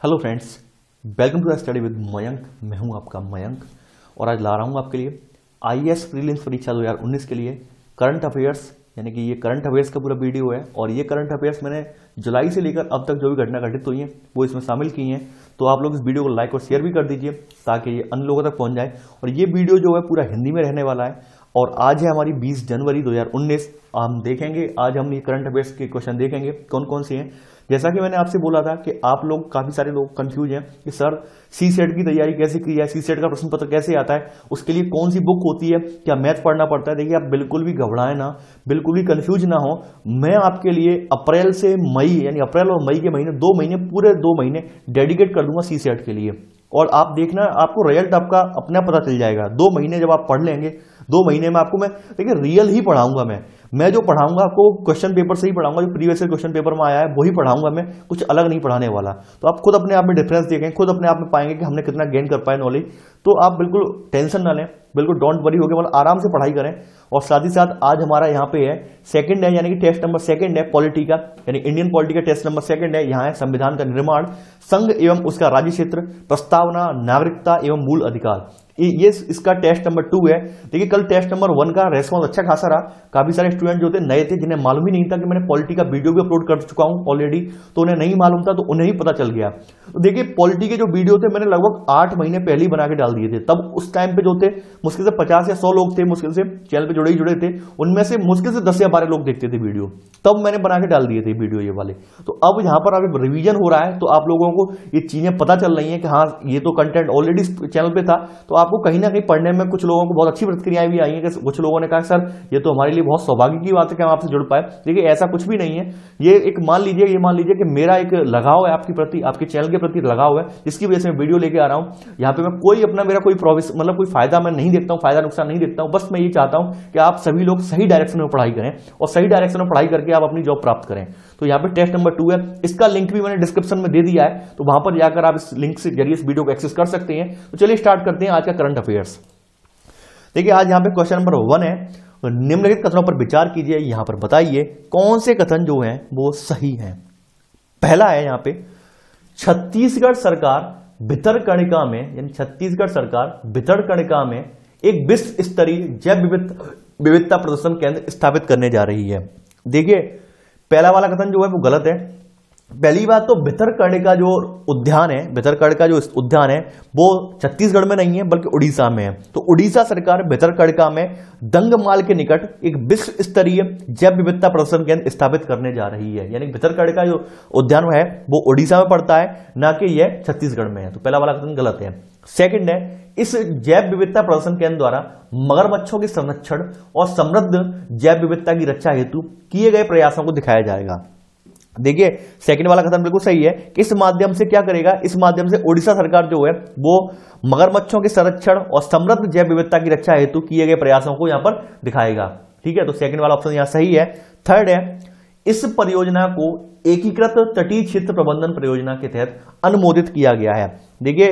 Hello friends welcome to study with Mayank मैं हूँ आपका मयंक और आज ला रहा हूँ आपके लिए आई एस प्रीलिम्स परीक्षा 2019 के लिए करंट अफेयर्स यानी कि ये करंट अफेयर्स का पूरा वीडियो है और ये करंट अफेयर्स मैंने जुलाई से लेकर अब तक जो भी घटना घटित हुई हैं, वो इसमें शामिल की हैं। तो आप लोग इस वीडियो को लाइक और शेयर भी कर दीजिए ताकि ये अन्य लोगों तक पहुँच जाए। और ये वीडियो जो है पूरा हिंदी में रहने वाला है और आज है हमारी 20 जनवरी 2019 हम देखेंगे, आज हम ये करंट अफेयर्स के क्वेश्चन देखेंगे कौन कौन से हैं। जैसा कि मैंने आपसे बोला था कि आप लोग, काफ़ी सारे लोग कंफ्यूज हैं कि सर सी सेट की तैयारी कैसे की जाए सी सेट का प्रश्न पत्र कैसे आता है, उसके लिए कौन सी बुक होती है, क्या मैथ पढ़ना पड़ता है? देखिए, आप बिल्कुल भी घबराए ना, बिल्कुल भी कंफ्यूज ना हो। मैं आपके लिए अप्रैल से मई, यानी अप्रैल और मई के महीने, दो महीने, पूरे दो महीने डेडिकेट कर दूँगा सी सेट के लिए। और आप देखना, आपको रिज़ल्ट आपका अपना पता चल जाएगा। दो महीने जब आप पढ़ लेंगे, दो महीने में आपको मैं, देखिए रियल ही पढ़ाऊँगा मैं। मैं जो पढ़ाऊँगा, आपको क्वेश्चन पेपर से ही पढ़ाऊँगा, जो प्रीवियस क्वेश्चन पेपर में आया है, वही पढ़ाऊँगा मैं, कुछ अलग नहीं पढ़ाने वाला। तो आप खुद अपने आप में डिफरेंस देखें, खुद अपने आप में पाएँगे कि हमने कितना गेन कर पाए नॉलेज तो आप बिल्कुल टेंशन ना लें, बिल्कुल डोंट वरी होकर मतलब आराम से पढ़ाई करें। और साथ ही साथ आज हमारा यहाँ पे है सेकंड है, यानी कि टेस्ट नंबर सेकंड है पॉलिटी का, यानी इंडियन पॉलिटी का टेस्ट नंबर सेकंड है, यहाँ है संविधान का निर्माण, संघ एवं उसका राज्य क्षेत्र, प्रस्तावना, नागरिकता एवं मूल अधिकार। ये इसका टेस्ट नंबर टू है। देखिए, कल टेस्ट नंबर वन का रेस्पॉन्स अच्छा खासा रहा। काफ़ी सारे स्टूडेंट जो थे, नए थे, जिन्हें मालूम ही नहीं था कि मैंने पॉलिटी का वीडियो भी अपलोड कर चुका हूँ ऑलरेडी तो उन्हें नहीं मालूम था तो उन्हें ही पता चल गया। तो देखिए पॉलिटी के जो वीडियो थे, मैंने लगभग आठ महीने पहले ही बना के डाल दिए थे। तब उस टाइम पे जो थे, मुश्किल से पचास या सौ लोग थे, मुश्किल से, चैनल पे जुड़े ही जुड़े थे, उनमें से मुश्किल से दस या बारह लोग देखते थे वीडियो। तब मैंने बना के डाल दिए थे वीडियो ये वाले। तो अब यहाँ पर अभी रिविजन हो रहा है तो आप लोगों को ये चीज़ें पता चल रही है कि हाँ ये तो कंटेंट ऑलरेडी चैनल पे था। तो आपको कहीं ना कहीं पढ़ने पढ़ने में कुछ लोगों को बहुत अच्छी प्रतिक्रियाएँ भी आई हैं कि कुछ लोगों ने कहा, सर, ये तो हमारे लिए बहुत सौभाग्य की बात है कि हम आपसे जुड़ पाए। देखिए, ऐसा कुछ भी नहीं है। ये एक मान लीजिए, ये मान लीजिए कि मेरा एक लगाव है आपके प्रति, आपके चैनल के प्रति लगाव है, जिसकी वजह से मैं वीडियो लेके आ रहा हूँ। यहाँ पे मैं कोई अपना मेरा कोई प्रोविस मतलब कोई फ़ायदा मैं नहीं देखता हूँ, फ़ायदा नुकसान नहीं देखता हूँ। बस मैं ये चाहता हूँ कि आप सभी लोग सही डायरेक्शन में पढ़ाई करें और सही डायरेक्शन में पढ़ाई करके आप अपनी जॉब प्राप्त करें। तो यहाँ पे टेस्ट नंबर टू है। इसका लिंक भी मैंने डिस्क्रिप्शन में दे दिया है। तो वहाँ पर जाकर आप इस लिंक से ज़रिए इस वीडियो को एक्सेस कर सकते हैं। तो चलिए स्टार्ट करते हैं आज का करंट अफेयर्स देखिए, आज यहाँ पे क्वेश्चन नंबर वन है। निम्नलिखित कथनों पर विचार कीजिए। यहाँ पर बताइए, कौन से कथन जो हैं, वो सही हैं? पहला है यहाँ पे, छत्तीसगढ़ सरकार भितरकणिका में, यानी छत्तीसगढ़ सरकार भितरकणिका में एक विश्व स्तरीय जैव विविधता प्रदर्शन केंद्र स्थापित करने जा रही है। देखिए, पहला वाला कथन जो है वो गलत है। पहली बात तो भितरकर्ण का जो उद्यान है, भितरकर्ण का जो उद्यान है, वो छत्तीसगढ़ में नहीं है, बल्कि उड़ीसा में है। तो उड़ीसा सरकार भितरकड़का में दंगमाल के निकट एक विश्व स्तरीय जैव विविधता प्रदर्शन केंद्र स्थापित करने जा रही है। यानी भितरकड़ का जो उद्यान है, वो उड़ीसा में पड़ता है, ना कि यह छत्तीसगढ़ में है। तो पहला वाला कथन गलत है। सेकंड है, इस जैव विविधता प्रदर्शन केंद्र द्वारा मगरमच्छों के संरक्षण और समृद्ध जैव विविधता की रक्षा हेतु किए गए प्रयासों को दिखाया जाएगा। देखिए सेकंड वाला कथन बिल्कुल सही है कि इस माध्यम से क्या करेगा? इस माध्यम से ओडिशा सरकार जो है, वो मगरमच्छों के संरक्षण और समृद्ध जैव विविधता की रक्षा हेतु किए गए प्रयासों को यहाँ पर दिखाएगा। ठीक है तो सेकंड वाला ऑप्शन यहाँ सही है। थर्ड है इस परियोजना को एकीकृत तटीय क्षेत्र प्रबंधन परियोजना के तहत अनुमोदित किया गया है। देखिए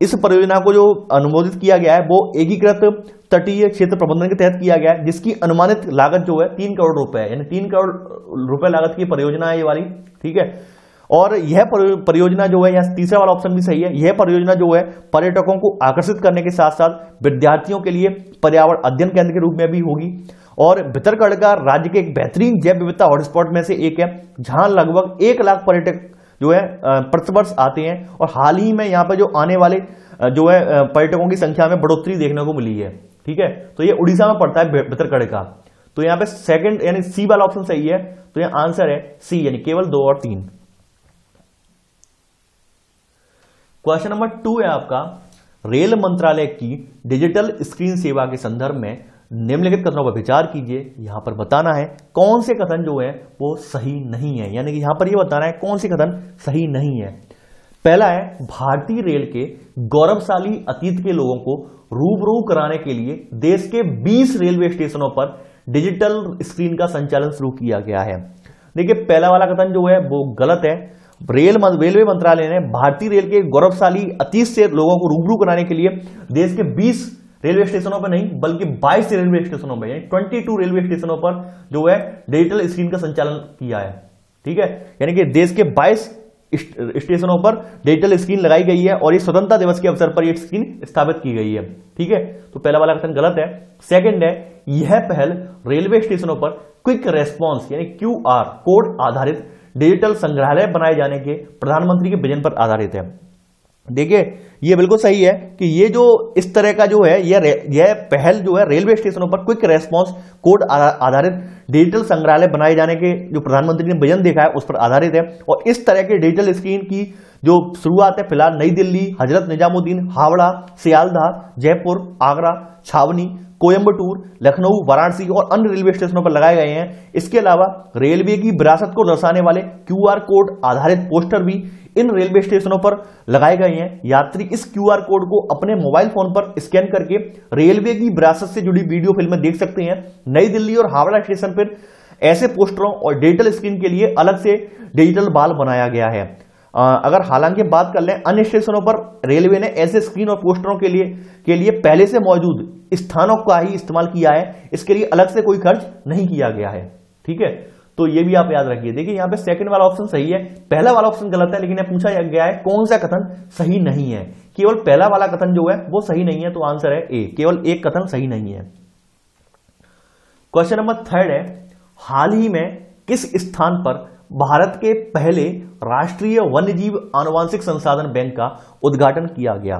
इस परियोजना को जो अनुमोदित किया गया है, वो एकीकृत तटीय क्षेत्र प्रबंधन के तहत किया गया है, जिसकी अनुमानित लागत जो है तीन करोड़ रुपए यानी तीन करोड़ रुपए लागत की परियोजना है ये वाली, ठीक है? और यह परियोजना जो है, यहाँ तीसरा वाला ऑप्शन भी सही है। यह परियोजना जो है, पर्यटकों को आकर्षित करने के साथ साथ विद्यार्थियों के लिए पर्यावरण अध्ययन केंद्र के रूप में भी होगी। और भितरगढ़ का राज्य के एक बेहतरीन जैव विविधता हॉटस्पॉट में से एक है, जहाँ लगभग एक लाख पर्यटक जो है प्रतिवर्ष आते हैं और हाल ही में यहाँ पर जो आने वाले जो है पर्यटकों की संख्या में बढ़ोतरी देखने को मिली है, ठीक है? तो ये उड़ीसा में पड़ता है भितरकड़ का तो यहाँ पे सेकंड यानी सी वाला ऑप्शन सही है तो यहाँ आंसर है सी यानी केवल दो और तीन। क्वेश्चन नंबर टू है आपका, रेल मंत्रालय की डिजिटल स्क्रीन सेवा के संदर्भ में निम्नलिखित कथनों पर विचार कीजिए, यहाँ पर बताना है कौन से कथन जो है, वो सही नहीं है। यानी कि यहाँ पर यह बताना है कौन से कथन सही नहीं है। पहला है, भारतीय रेल के गौरवशाली अतीत के लोगों को रूबरू कराने के लिए देश के 20 रेलवे स्टेशनों पर डिजिटल स्क्रीन का संचालन शुरू किया गया है। देखिए, पहला वाला कथन जो है, वो गलत है। रेल रेलवे मंत्रालय ने भारतीय रेल के गौरवशाली अतीत से लोगों को रूबरू कराने के लिए देश के 20 रेलवे स्टेशनों पर नहीं, बल्कि 22 रेलवे स्टेशनों पर, यानी 22 रेलवे स्टेशनों पर जो है डिजिटल स्क्रीन का संचालन किया है। ठीक है? यानी कि देश के 22 स्टेशनों पर डिजिटल स्क्रीन लगाई गई है और ये स्वतंत्रता दिवस के अवसर पर ये स्क्रीन स्थापित की गई है। ठीक है? तो पहला वाला कथन गलत है। सेकंड है, यह पहल रेलवे स्टेशनों पर क्विक रेस्पॉन्स, यानी क्यू आर, कोड आधारित डिजिटल संग्रहालय बनाए जाने के प्रधानमंत्री के विजन पर आधारित है। देखिए, ये बिल्कुल सही है कि ये जो इस तरह का जो है यह यह पहल जो है रेलवे स्टेशनों पर क्विक रेस्पॉन्स कोड आधारित डिजिटल संग्रहालय बनाए जाने के जो प्रधानमंत्री ने विजन देखा है, उस पर आधारित है। और इस तरह के डिजिटल स्क्रीन की जो शुरुआत है, फ़िलहाल नई दिल्ली, हज़रत निजामुद्दीन, हावड़ा, सियालदह, जयपुर, आगरा, छावनी कोयम्बटूर लखनऊ, वाराणसी और अन्य रेलवे स्टेशनों पर लगाए गए हैं। इसके अलावा रेलवे की विरासत को दर्शाने वाले क्यूआर कोड आधारित पोस्टर भी इन रेलवे स्टेशनों पर लगाए गए हैं। यात्री इस क्यूआर कोड को अपने मोबाइल फ़ोन पर स्कैन करके रेलवे की विरासत से जुड़ी वीडियो फ़िल्में देख सकते हैं। नई दिल्ली और हावड़ा स्टेशन पर ऐसे पोस्टरों और डिजिटल स्क्रीन के लिए अलग से डिजिटल बाल बनाया गया है। अगर हालाँकि बात कर लें, अन्य स्टेशनों पर रेलवे ने ऐसे स्क्रीन और पोस्टरों के लिए के लिए पहले से मौजूद स्थानों का ही इस्तेमाल किया है। इसके लिए अलग से कोई खर्च नहीं किया गया है। ठीक है? तो ये भी आप याद रखिए। देखिए, यहाँ पे सेकंड वाला ऑप्शन सही है। पहला वाला ऑप्शन गलत है, लेकिन पूछा गया है, कौन सा कथन सही नहीं है? केवल पहला वाला कथन जो है, वो सही नहीं है तो आंसर है ए केवल एक कथन सही नहीं है। क्वेश्चन नंबर थर्ड है, हाल ही में किस स्थान पर भारत के पहले राष्ट्रीय वन्यजीव आनुवांशिक संसाधन बैंक का उद्घाटन किया गया?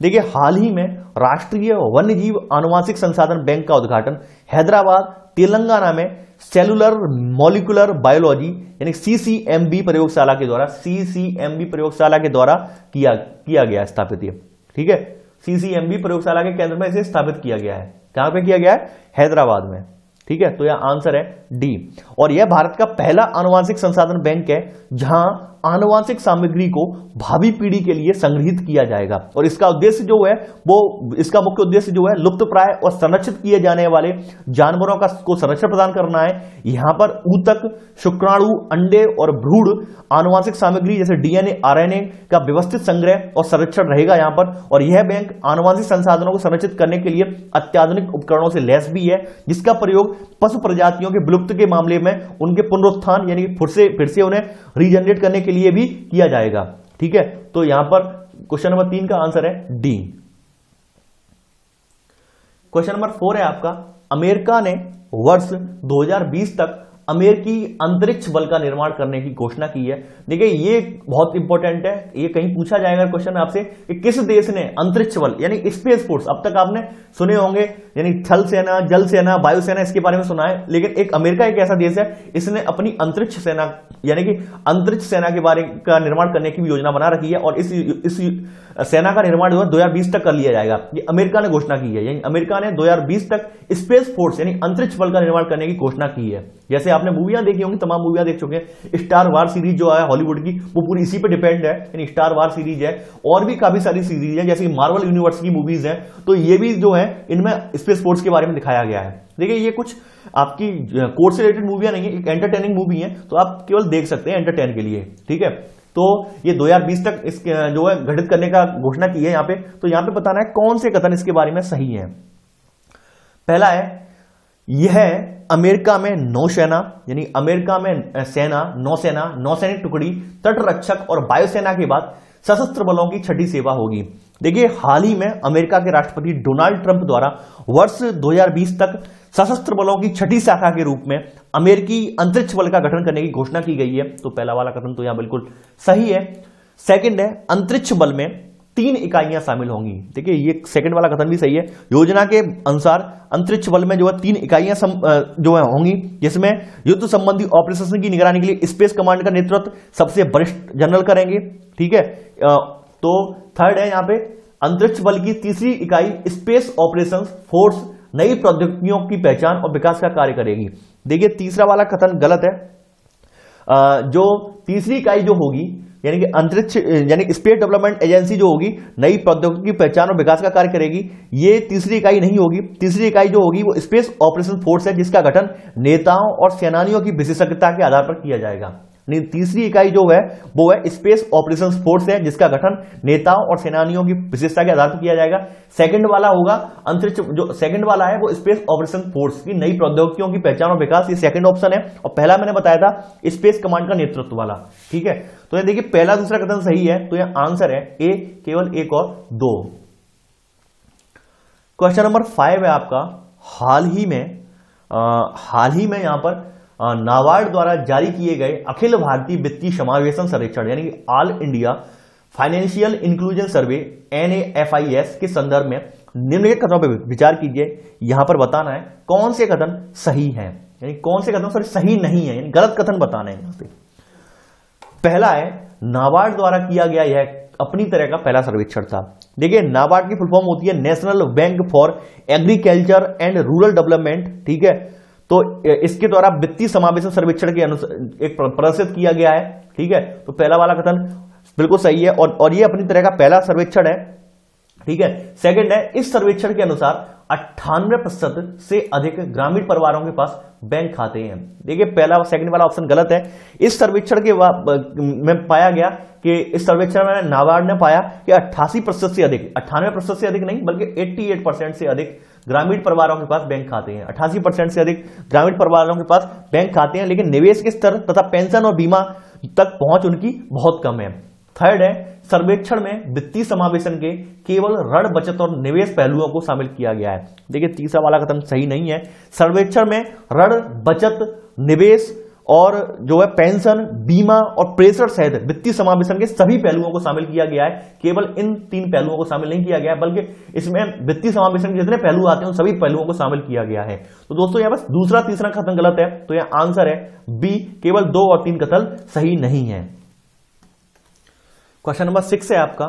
देखिए, हाल ही में राष्ट्रीय वन्यजीव आनुवांशिक संसाधन बैंक का उद्घाटन हैदराबाद, तेलंगाना में सेलुलर मॉलिकुलर बायोलॉजी यानी सीसीएमबी प्रयोगशाला के द्वारा सीसीएमबी प्रयोगशाला के द्वारा किया किया गया स्थापित ये। ठीक है? सीसीएमबी प्रयोगशाला के केंद्र में इसे स्थापित किया गया है। कहाँ पे किया गया है? हैदराबाद में। ठीक है? तो यह आंसर है डी और यह भारत का पहला आनुवांशिक संसाधन बैंक है, जहाँ आनुवांशिक सामग्री को भावी पीढ़ी के लिए संग्रहित किया जाएगा। और इसका उद्देश्य जो है, वो, इसका मुख्य उद्देश्य जो है, लुप्त प्राय और संरक्षित किए जाने वाले जानवरों का, को संरक्षण प्रदान करना है। यहाँ पर ऊतक, शुक्राणु, अंडे और भ्रूण आनुवांशिक सामग्री जैसे डीएनए, आरएनए का व्यवस्थित संग्रह और संरक्षण रहेगा यहाँ पर। और यह बैंक आनुवांशिक संसाधनों को संरक्षित करने के लिए अत्याधुनिक उपकरणों से लैस भी है, जिसका प्रयोग पशु प्रजातियों के विलुप्त के मामले में उनके पुनरुत्थान, यानी फिर से फिर से उन्हें रीजनरेट करने के भी किया जाएगा। ठीक है? तो यहाँ पर क्वेश्चन नंबर तीन का आंसर है डी। क्वेश्चन नंबर फोर है आपका। अमेरिका ने वर्ष 2020 तक अमेरिकी अंतरिक्ष बल का निर्माण करने की घोषणा की है। देखिए, ये बहुत इंपॉर्टेंट है। ये कहीं पूछा जाएगा क्वेश्चन आपसे कि किस देश ने अंतरिक्ष बल, यानी स्पेस फोर्स अब तक आपने सुने होंगे, यानी थल सेना, जल सेना वायुसेना इसके बारे में सुना है, लेकिन एक अमेरिका एक ऐसा देश है, इसने अपनी अंतरिक्ष सेना, यानी कि अंतरिक्ष सेना के बारे का निर्माण करने की भी योजना बना रखी है और इस इस सेना का निर्माण जो है 2020 तक कर लिया जाएगा। ये अमेरिका ने घोषणा की है। यानी अमेरिका ने 2020 तक स्पेस फोर्स, यानी अंतरिक्ष बल का निर्माण करने की घोषणा की है। जैसे आपने मूवियाँ देखी होंगी, तमाम मूवियाँ देख चुके हैं। स्टार वार सीरीज़ जो है हॉलीवुड की, वो पूरी इसी पे डिपेंड है। यानी स्टार वार सीरीज़ है। और भी काफ़ी सारी सीरीज़ है, जैसे मार्वल यूनिवर्स की मूवीज़ है। तो ये भी जो है, इनमें स्पेस फोर्स के बारे में दिखाया गया है। देखिए, ये कुछ आपकी, कोर्स रिलेटेड मूवियाँ नहीं है, एक एंटरटेनिंग मूवी है। तो आप केवल देख सकते हैं एंटरटेन के लिए। ठीक है? तो ये 2020 तक इस जो है घटित करने का घोषणा की है यहाँ पे। तो यहाँ पे बताना है कौन से कथन इसके बारे में सही है। पहला है, यह अमेरिका में नौसेना, यानी अमेरिका में सेना, नौसेना, नौसैनिक टुकड़ी, तटरक्षक और वायुसेना के बाद सशस्त्र बलों की छठी सेवा होगी। देखिए, हाल ही में अमेरिका के राष्ट्रपति डोनाल्ड ट्रंप द्वारा वर्ष 2020 तक सशस्त्र बलों की छठी शाखा के रूप में अमेरिकी अंतरिक्ष बल का गठन करने की घोषणा की गई है। तो पहला वाला कथन तो यहाँ बिल्कुल सही है। सेकंड है, अंतरिक्ष बल में तीन इकाइयाँ शामिल होंगी। देखिए, ये सेकंड वाला कथन भी सही है। योजना के अनुसार अंतरिक्ष बल में जो है तीन इकाइयाँ जो है होंगी, जिसमें युद्ध संबंधी ऑपरेशन की निगरानी के लिए स्पेस कमांड का नेतृत्व सबसे वरिष्ठ जनरल करेंगे। ठीक है? तो थर्ड है यहाँ पे, अंतरिक्ष बल की तीसरी इकाई स्पेस ऑपरेशन फोर्स नई प्रौद्योगिकियों की पहचान और विकास का कार्य करेगी। देखिए, तीसरा वाला कथन गलत है। जो तीसरी इकाई जो होगी, यानी कि अंतरिक्ष, यानी स्पेस डेवलपमेंट एजेंसी जो होगी, नई प्रौद्योगिकी की पहचान और विकास का कार्य करेगी। ये तीसरी इकाई नहीं होगी। तीसरी इकाई जो होगी, वो स्पेस ऑपरेशन फोर्स है, जिसका गठन नेताओं और सेनानियों की विशेषज्ञता के आधार पर किया जाएगा। तीसरी इकाई जो है वो है स्पेस ऑपरेशन फोर्स है जिसका गठन नेताओं और सेनानियों की विशेषता के आधार पर किया जाएगा। सेकंड वाला होगा अंतरिक्ष जो सेकंड वाला है वो स्पेस ऑपरेशन फोर्स की नई प्रौद्योगिकियों की पहचान और विकास ये सेकंड ऑप्शन है। और पहला मैंने बताया था स्पेस कमांड का नेतृत्व वाला ठीक है? तो ये देखिए पहला दूसरा कथन सही है तो यह आंसर है ए केवल एक और दो। क्वेश्चन नंबर फाइव है आपका। हाल ही में आ, हाल ही में यहाँ पर नाबार्ड द्वारा जारी किए गए अखिल भारतीय वित्तीय समावेशन सर्वेक्षण, यानी all India financial inclusion survey N के संदर्भ में निम्नलिखित कथनों पर विचार कीजिए। यहाँ पर बताना है, कौन से कथन सही हैं? यानी कौन से कथन, सॉरी, सही नहीं है गलत कथन बताना है यहाँ से। पहला है, नाबार्ड द्वारा किया गया यह अपनी तरह का पहला सर्वेक्षण था। देखिए, नाबार्ड की फुल फॉर्म होती है National Bank for Agriculture and Rural Development ठीक है? तो इसके द्वारा वित्तीय समावेशन सर्वेक्षण के अनुसार एक प्रदर्शित किया गया है, ठीक है? तो पहला वाला कथन बिल्कुल सही है और और ये अपनी तरह का पहला सर्वेक्षण है, ठीक है? सेकंड है, इस सर्वेक्षण के अनुसार अट्ठानवे प्रतिशत से अधिक ग्रामीण परिवारों के पास बैंक खाते हैं। देखिए, पहला सेकंड वाला ऑप्शन गलत है। इस सर्वेक्षण के में पाया गया कि, इस सर्वेक्षण में नाबार्ड ने पाया कि अट्ठासी प्रतिशत से अधिक, अट्ठानवे प्रतिशत से अधिक नहीं, बल्कि 88 परसेंट से अधिक ग्रामीण परिवारों के पास बैंक खाते हैं। अठासी परसेंट से अधिक ग्रामीण परिवारों के पास बैंक खाते हैं, लेकिन निवेश के स्तर तथा पेंशन और बीमा तक पहुँच उनकी बहुत कम है। थर्ड है, सर्वेक्षण में वित्तीय समावेशन के केवल ऋण, बचत और निवेश पहलुओं को शामिल किया गया है। देखिए, तीसरा वाला कथन सही नहीं है। सर्वेक्षण में ऋण, बचत, निवेश और जो है पेंशन, बीमा और प्रेशर सहित वित्तीय समावेशन के सभी पहलुओं को शामिल किया गया है। केवल इन तीन पहलुओं को शामिल नहीं किया गया, बल्कि इसमें वित्तीय समावेशन के जितने पहलू आते हैं, उन सभी पहलुओं को शामिल किया गया है। तो दोस्तों, यहाँ बस दूसरा, तीसरा कथन गलत है तो यह आंसर है बी। केवल दो और तीन कथन सही नहीं है। क्वेश्चन नंबर सिक्स है आपका।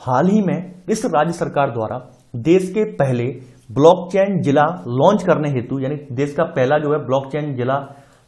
हाल ही में इस राज्य सरकार द्वारा देश के पहले ब्लॉकचेन जिला लॉन्च करने हेतु, यानी देश का पहला जो है ब्लॉकचेन जिला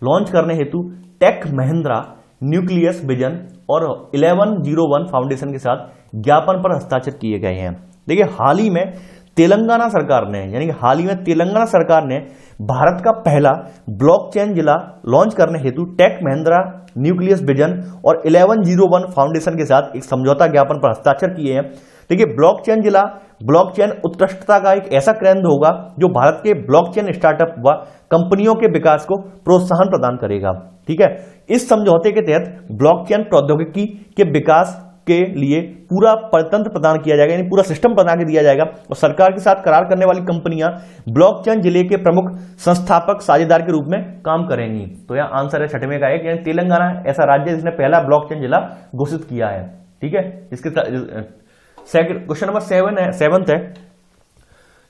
लॉन्च करने हेतु टेक महिंद्रा न्यूक्लियस विजन और 1101 फाउंडेशन के साथ ज्ञापन पर हस्ताक्षर किए गए हैं। देखिए, हाल ही में तेलंगाना सरकार ने, यानी कि हाल ही में तेलंगाना सरकार ने भारत का पहला ब्लॉकचेन जिला लॉन्च करने हेतु टेक महिंद्रा न्यूक्लियस विजन और 1101 फाउंडेशन के साथ एक समझौता ज्ञापन पर हस्ताक्षर किए हैं। देखिए ब्लॉकचेन जिला ब्लॉकचेन उत्कृष्टता का एक ऐसा केंद्र होगा जो भारत के ब्लॉकचेन स्टार्टअप व कंपनियों के विकास को प्रोत्साहन प्रदान करेगा। ठीक है? इस समझौते के तहत ब्लॉकचेन प्रौद्योगिकी के विकास के लिए पूरा परतंत्र प्रदान किया जाएगा, यानी पूरा सिस्टम बना के दिया जाएगा और सरकार के साथ करार करने वाली कंपनियाँ ब्लॉकचेन ज़िले के प्रमुख संस्थापक साझेदार के रूप में काम करेंगी। तो यह आंसर है छठवें का एक, यानी तेलंगाना ऐसा राज्य जिसने पहला ब्लॉकचेन जिला घोषित किया है। ठीक है? इसके क्वेश्चन नंबर सेवन है सेवंथ है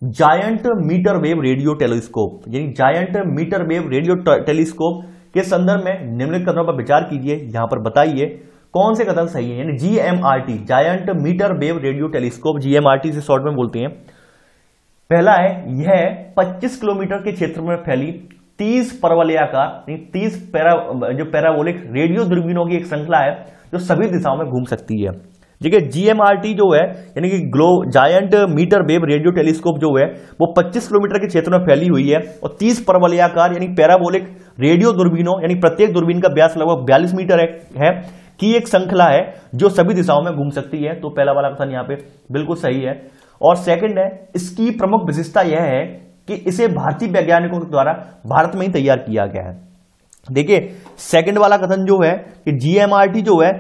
giant metre wave radio telescope यानी giant metre wave radio telescope के संदर्भ में निम्नलिखित कदमों पर विचार कीजिए, यहाँ पर बताइए, कौन से कदम सही है? यानी GMRT giant metre wave radio telescope GMRT से शॉर्ट में बोलते हैं। पहला है, यह 25 किलोमीटर के क्षेत्र में फैली 30 परवलयाकार 30 पैरा, जो पैराबोलिक रेडियो दूरबीनों की एक श्रृंखला है, जो सभी दिशाओं में घूम सकती है। देखिए जीएमआरटी जो है, यानी कि glow giant metre wave radio telescope जो है, वो 25 किलोमीटर के क्षेत्र में फैली हुई है और 30 परवलयाकार, यानी पैराबोलिक रेडियो दूरबीनों, यानी प्रत्येक दूरबीन का व्यास लगभग 42 मीटर है है, की एक श्रृंखला है जो सभी दिशाओं में घूम सकती है। तो पहला वाला कथन यहाँ पे बिल्कुल सही है। और सेकंड है, इसकी प्रमुख विशेषता यह है कि इसे भारतीय वैज्ञानिकों द्वारा भारत में ही तैयार किया गया है। देखिए सेकंड वाला कथन जो है कि जीएमआरटी जो है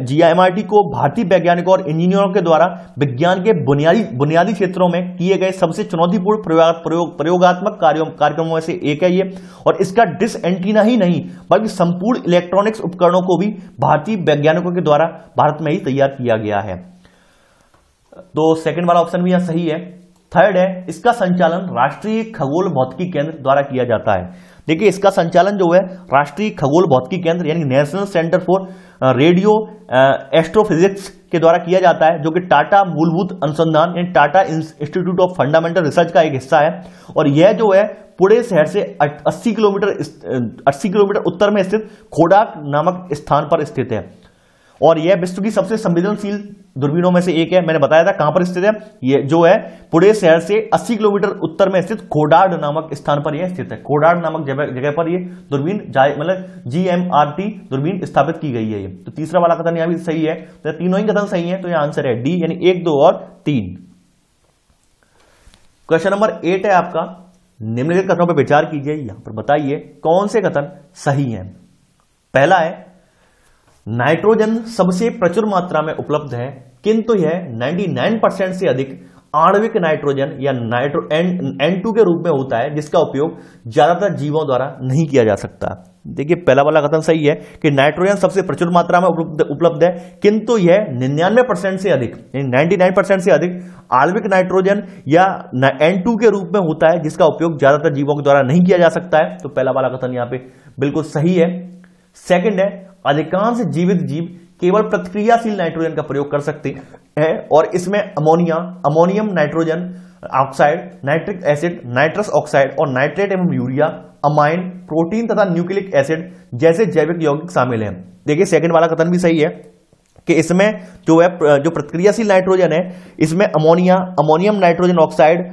जीएमआरटी को भारतीय वैज्ञानिकों और इंजीनियरों के द्वारा विज्ञान के बुनियादी बुनियादी क्षेत्रों में किए गए सबसे चुनौतीपूर्ण प्रयोग, प्रयोग प्रयोगात्मक कार्यों कार्यक्रमों में से एक है ये। और इसका डिस एंटीना ही नहीं बल्कि संपूर्ण इलेक्ट्रॉनिक्स उपकरणों को भी भारतीय वैज्ञानिकों के द्वारा भारत में ही तैयार किया गया है। तो सेकेंड वाला ऑप्शन भी यहाँ सही है। थर्ड है इसका संचालन राष्ट्रीय खगोल भौतिकी केंद्र द्वारा किया जाता है। देखिए, इसका संचालन जो है, राष्ट्रीय खगोल भौतिकी केंद्र, यानी National Centre for Radio Astrophysics के द्वारा किया जाता है, जो कि टाटा मूलभूत अनुसंधान, यानी Tata Institute of Fundamental Research का एक हिस्सा है। और यह जो है, पुणे शहर से 80 किलोमीटर 80 किलोमीटर उत्तर में स्थित खोडाक नामक स्थान पर स्थित है। और यह विश्व की सबसे संवेदनशील दूरबीनों में से एक है। मैंने बताया था कहाँ पर स्थित है। ये जो है, पुणे शहर से 80 किलोमीटर उत्तर में स्थित कोडार्ड नामक स्थान पर यह स्थित है। कोडार्ड नामक जगह पर ये दूरबीन मतलब जीएमआरटी दूरबीन स्थापित की गई है ये। तो तीसरा वाला कथन यहाँ भी सही है। तो तीनों ही कथन सही है तो यह आंसर है डी, यानी एक, दो और तीन। क्वेश्चन नंबर एट है आपका। निम्नलिखित कथनों पर विचार कीजिए। यहाँ पर बताइए कौन से कथन सही है। पहला है नाइट्रोजन सबसे प्रचुर मात्रा में उपलब्ध है, किंतु यह 99 परसेंट से अधिक आणविक नाइट्रोजन या नाइट्रो एन टू के रूप में होता है, जिसका उपयोग ज़्यादातर जीवों द्वारा नहीं किया जा सकता। देखिए, पहला वाला कथन सही है कि नाइट्रोजन सबसे प्रचुर मात्रा में उपलब्ध है, किंतु यह निन्यानवे परसेंट से अधिक नाइनटी नाइन परसेंट से अधिक आणविक नाइट्रोजन या एन टू के रूप में होता है, जिसका उपयोग ज़्यादातर जीवों के द्वारा नहीं किया जा सकता है। तो पहला वाला कथन यहाँ पे बिल्कुल सही है। सेकंड है अधिकांश जीवित जीव केवल प्रतिक्रियाशील नाइट्रोजन का प्रयोग कर सकते हैं और इसमें ammonia, ammonium nitrogen oxide, nitric acid, nitrous oxide और नाइट्रेट एवं यूरिया, अमाइन, प्रोटीन तथा न्यूक्लिक एसिड जैसे जैविक यौगिक शामिल हैं। देखिए सेकंड वाला कथन भी सही है। कि इसमें जो है, जो प्रतिक्रियाशील नाइट्रोजन है, इसमें अमोनिया, अमोनियम नाइट्रोजन ऑक्साइड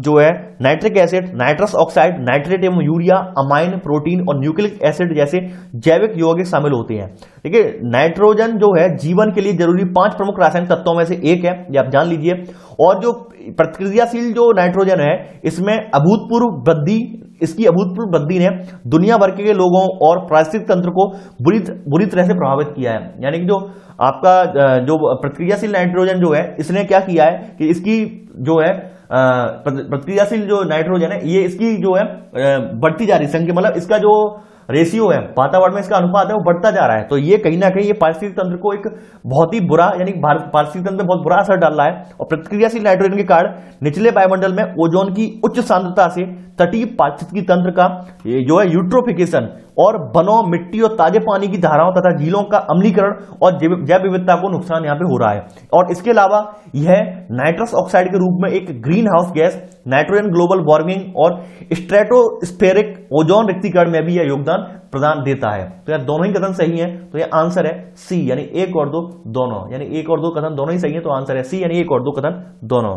जो है, nitric acid, nitrous oxide nitrate एवं यूरिया, अमाइन, प्रोटीन और न्यूक्लिक एसिड जैसे जैविक यौगिक शामिल होते हैं। ठीक है, नाइट्रोजन जो है, जीवन के लिए ज़रूरी पाँच प्रमुख रासायनिक तत्वों में से एक है, ये आप जान लीजिए। और जो प्रतिक्रियाशील जो नाइट्रोजन है, इसमें अभूतपूर्व वृद्धि, इसकी अभूतपूर्व वृद्धि ने दुनिया भर के लोगों और पारिस्थितिक तंत्र को बुरी बुरी तरह से प्रभावित किया है। यानी कि जो आपका जो प्रतिक्रियाशील नाइट्रोजन जो है, इसने क्या किया है कि इसकी जो है प्रतिक्रियाशील जो नाइट्रोजन है, ये इसकी जो है बढ़ती जा रही संख्या मतलब इसका जो रेशियो है, वातावरण में इसका अनुपात है, वो बढ़ता जा रहा है। तो ये कहीं ना कहीं ये पारिस्थितिक तंत्र को एक बहुत ही बुरा, यानी पारिस्थितिक तंत्र में बहुत बुरा असर डाल रहा है। और प्रतिक्रियाशील नाइट्रोजन के कारण निचले वायुमंडल में ओजोन की उच्च सांद्रता से तटीय पारिस्थितिकी तंत्र का जो है, यूट्रोफिकेशन और बनों मिट्टी और ताजे पानी की धाराओं तथा झीलों का अमलीकरण और जैव विविधता को नुकसान यहाँ पे हो रहा है। और इसके अलावा यह नाइट्रस ऑक्साइड के रूप में एक greenhouse gas, nitrogen global warming और स्ट्रेटोस्फेरिक ओजोन रिक्तिकरण में भी यह योगदान प्रदान देता है। तो यह दोनों ही कथन सही है तो यह आंसर है सी, यानी एक और दो दोनों। यानी एक और दो कथन दोनों ही सही है तो आंसर है सी, यानी एक और दो कथन दोनों।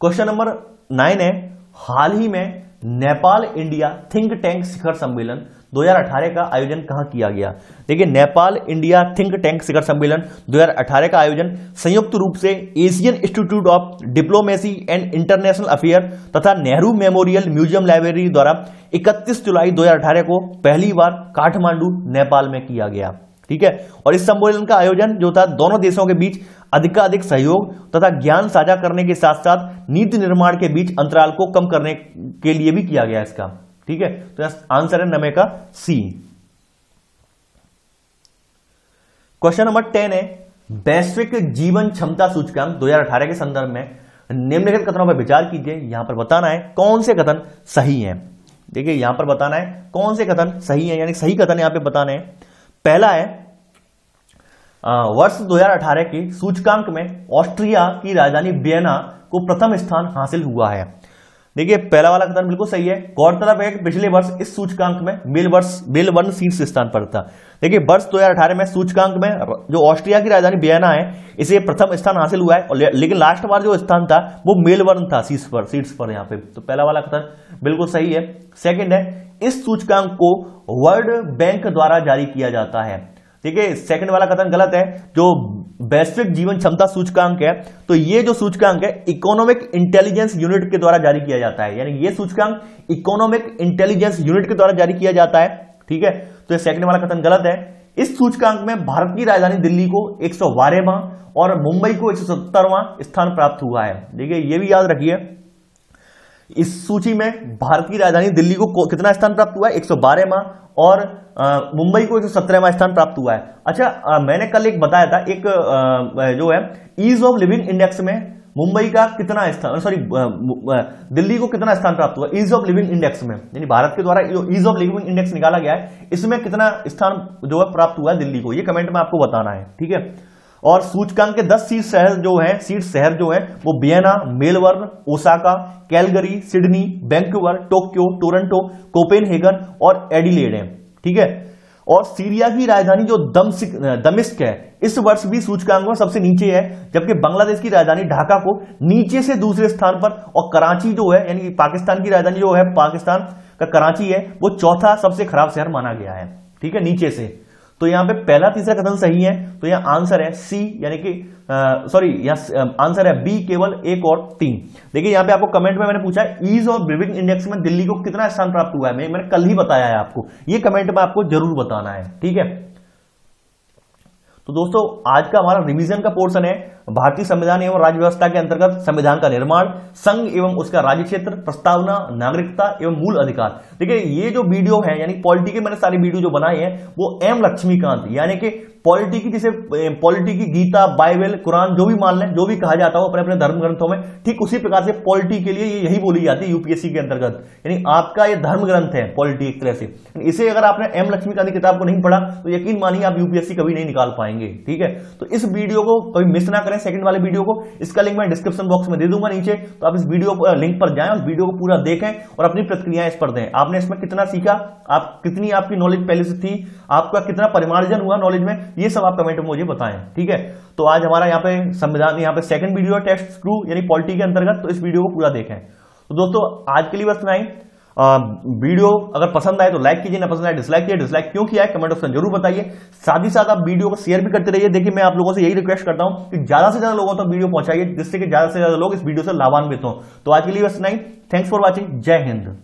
क्वेश्चन नंबर नाइन है, हाल ही में नेपाल इंडिया थिंक टैंक शिखर सम्मेलन 2018 का आयोजन कहाँ किया गया? देखिए, नेपाल इंडिया थिंक टैंक शिखर सम्मेलन 2018 का आयोजन संयुक्त रूप से Asian Institute of Diplomacy and International Affair तथा नेहरू मेमोरियल म्यूज़ियम लाइब्रेरी द्वारा 31 जुलाई 2018 को पहली बार काठमांडू, नेपाल में किया गया। ठीक है? और इस सम्मेलन का आयोजन जो था, दोनों देशों के बीच अधिकाधिक सहयोग तथा ज्ञान साझा करने के साथ साथ नीति निर्माण के बीच अंतराल को कम करने के लिए भी किया गया इसका। ठीक है? तो आंसर है नमे का सी। क्वेश्चन नंबर टेन है, वैश्विक जीवन क्षमता सूचकांक 2018 के संदर्भ में निम्नलिखित कथनों पर विचार कीजिए। यहाँ पर बताना है कौन से कथन सही हैं। देखिए, यहाँ पर बताना है कौन से कथन सही है, यानी सही कथन यहाँ पे बताना हैं। पहला है वर्ष 2018 के सूचकांक में ऑस्ट्रिया की राजधानी बियना को प्रथम स्थान हासिल हुआ है। देखिए, पहला वाला कथन बिल्कुल सही है। गौरतलब है कि पिछले वर्ष इस सूचकांक में मेल वर्ष, मेल वन शीर्ष स्थान पर था। देखिए, वर्ष 2018 में सूचकांक में जो ऑस्ट्रिया की राजधानी बियना है, इसे प्रथम स्थान हासिल हुआ है लेकिन लास्ट बार जो स्थान था, वो मेलबर्न था, शीर्ष पर शीर्ष पर यहाँ पे। तो पहला वाला कथन बिल्कुल सही है। सेकेंड है, इस सूचकांक को वर्ल्ड बैंक द्वारा जारी किया जाता है। ठीक है सेकंड वाला कथन गलत है, जो वैश्विक जीवन क्षमता सूचकांक है तो ये जो सूचकांक है इकोनॉमिक इंटेलिजेंस यूनिट के द्वारा जारी किया जाता है। यानी ये सूचकांक इकोनॉमिक इंटेलिजेंस यूनिट के द्वारा जारी किया जाता है, ठीक है? तो ये सेकंड वाला कथन गलत है। इस सूचकांक में भारत की राजधानी दिल्ली को एक सौ और मुंबई को एक स्थान प्राप्त हुआ है। ठीक है ये भी याद रखिए। इस सूची में भारत की राजधानी दिल्ली को कितना स्थान प्राप्त हुआ है? एक सौ और मुंबई को एक सौ स्थान प्राप्त हुआ है। अच्छा आ, मैंने कल एक बताया था एक आ, जो है ईज ऑफ़ लिविंग इंडेक्स में मुंबई का कितना स्थान सॉरी दिल्ली को कितना स्थान प्राप्त हुआ? ईज ऑफ़ लिविंग इंडेक्स में। यानी भारत के द्वारा ईज ऑफ़ लिविंग इंडेक्स निकाला गया है इसमें कितना स्थान जो है प्राप्त हुआ है दिल्ली को? ये कमेंट में आपको बताना है ठीक है? और सूचकांक के 10 शीर्ष शहर जो है शीर्ष शहर जो है, वो Vienna Melbourne Osaka, Calgary, Sydney Vancouver Tokyo, Toronto, Copenhagen और एडिलेड है, ठीक है? और सीरिया की राजधानी जो दमसिक, दमिश्क है, इस वर्ष भी सूचकांक में सबसे नीचे है, जबकि बांग्लादेश की राजधानी ढाका को नीचे से दूसरे स्थान पर और कराची जो है, यानी पाकिस्तान की राजधानी जो है, पाकिस्तान का कराची है, वो चौथा सबसे खराब शहर माना गया है, ठीक है? नीचे से। तो यहाँ पे पहला तीसरा कथन सही है तो यहाँ आंसर है सी यानी कि सॉरी यहाँ आंसर है बी केवल एक और तीन। देखिए यहाँ पे आपको कमेंट में मैंने पूछा ईज और ब्रिविंग इंडेक्स में दिल्ली को कितना स्थान प्राप्त हुआ है? मैं, मैंने कल ही बताया है आपको। ये कमेंट में आपको ज़रूर बताना है ठीक है? तो दोस्तों आज का हमारा रिविजन का पोर्सन है। भारतीय संविधान एवं राज्य व्यवस्था के अंतर्गत संविधान का निर्माण, संघ एवं उसका राज्य क्षेत्र, प्रस्तावना, नागरिकता एवं मूल अधिकार। देखिए, ये जो वीडियो है, यानी पॉलिटी के मैंने सारी वीडियो जो बनाए हैं, वो एम लक्ष्मीकांत, यानी कि पॉलिटी की जिसे पॉलिटी की गीता, बाइबल, कुरान, जो भी मान लें जो भी कहा जाता हो अपने अपने धर्म ग्रंथों में, ठीक उसी प्रकार से पॉलिटी के लिए यही बोली जाती है यूपीएससी के अंतर्गत। यानी आपका ये धर्म ग्रंथ है, पॉलिटी एक तरह से। इसे अगर आपने एम लक्ष्मीकांत की किताब को नहीं पढ़ा तो यकीन मानिए आप यूपीएससी कभी नहीं निकाल पाएँगे, ठीक है? तो इस वीडियो को कभी मिस ना सेकंड वाले वीडियो को। इसका लिंक मैं डिस्क्रिप्शन बॉक्स में दे दूँगा नीचे। तो आप इस वीडियो लिंक पर जाएँ और वीडियो को पूरा देखें और अपनी प्रतिक्रियाएँ इस पर दें। आपने इसमें कितना सीखा? आप, कितनी आपकी नॉलेज पहले से थी? आपका कितना परिमार्जन हुआ नॉलेज में? ये सब आप कमेंट में मुझे बताएँ, ठीक है? तो आज हमारा यहाँ पे संविधान, यहाँ पे सेकंड वीडियो है टेस्ट स्क्रू यानी पॉलिटी के अंतर्गत। तो इस वीडियो को पूरा देखें। तो दोस्तों, आज के लिए बस नहीं वीडियो अगर पसंद आए तो लाइक कीजिए, ना पसंद आए डिसलाइक कीजिए डिसलाइक क्यों किया है कमेंट ऑप्शन ज़रूर बताइए। साथ ही साथ आप वीडियो को शेयर भी करते रहिए। देखिए, मैं आप लोगों से यही रिक्वेस्ट करता हूँ कि ज़्यादा से ज़्यादा लोगों तक वीडियो पहुंचाइए, जिससे कि ज़्यादा से ज़्यादा लोग इस वीडियो से लाभान्वित हो। तो आज के लिए बस नहीं थैंक्स फॉर वॉचिंग जय हिंद।